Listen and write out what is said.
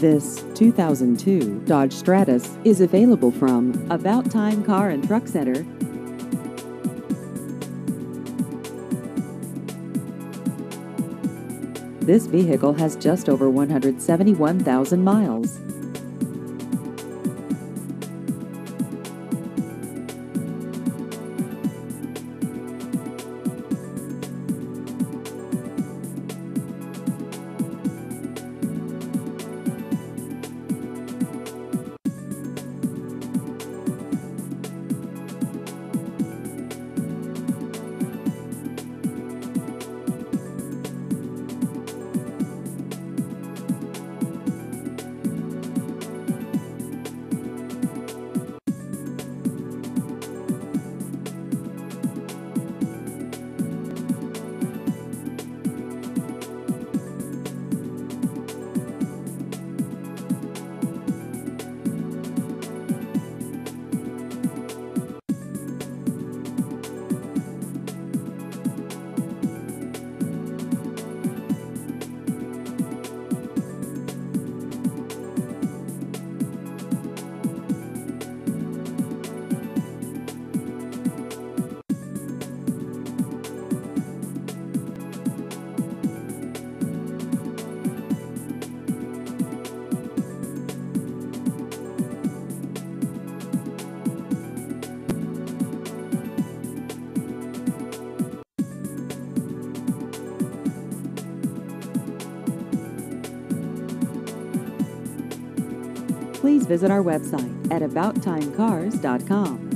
This 2002 Dodge Stratus is available from About Time Car and Truck Center. This vehicle has just over 171,000 miles. Please visit our website at AboutTimeCars.com.